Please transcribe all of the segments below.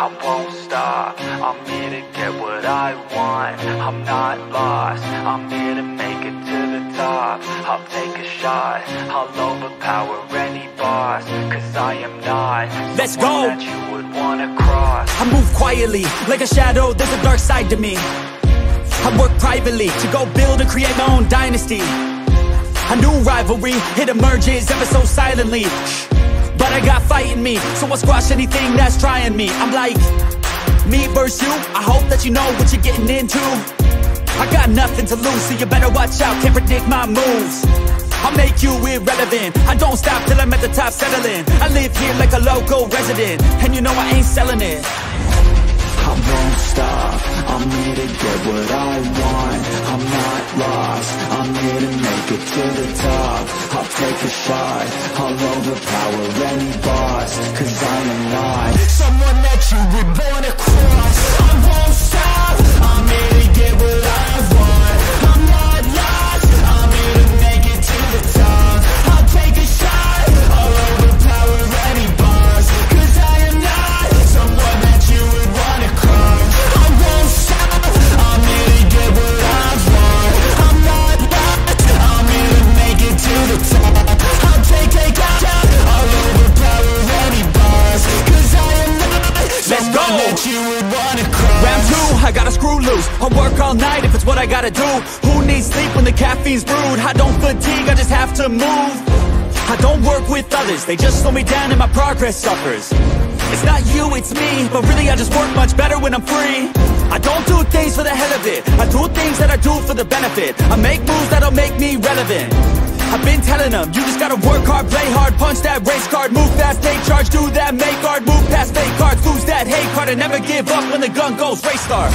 I won't stop. I'm here to get what I want. I'm not lost. I'm here to make it to the top. I'll take a shot. I'll overpower any boss Cause I am not Let's go. that you would wanna cross. I move quietly, like a shadow, there's a dark side to me. I work privately, to go build and create my own dynasty. A new rivalry, it emerges ever so silently Shh. I got fight in me, so I'll squash anything that's trying me. I'm like, me versus you, I hope that you know what you're getting into. I got nothing to lose, so you better watch out, can't predict my moves. I'll make you irrelevant. I don't stop till I'm at the top settling. I live here like a local resident And you know I ain't selling it. I won't stop, I'm here to get what I want. I'm not lost, I'm it to the top I'll take a shot, I'll overpower any boss Cause I am not someone that you would I'll work all night if it's what I gotta do. Who needs sleep when the caffeine's brewed? I don't fatigue, I just have to move. I don't work with others They just slow me down and my progress suffers. It's not you, it's me But really I just work much better when I'm free. I don't do things for the hell of it. I do things that I do for the benefit. I make moves that'll make me relevant. I've been telling them, you just gotta work hard, play hard, punch that race card, move fast, take charge, do that, make art, move past fake cards, lose that hate card, and never give up when the gun goes, race start.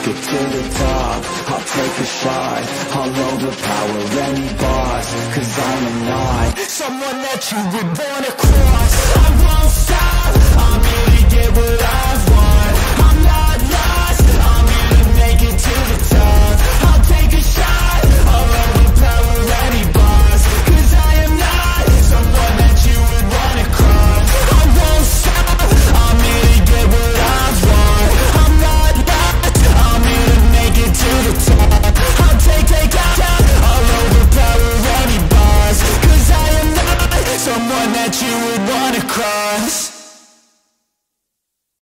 make it to the top I'll take a shot, I'll overpower any boss Cause I am a not someone that you would wanna cross. I won't stop, I'm here to get what I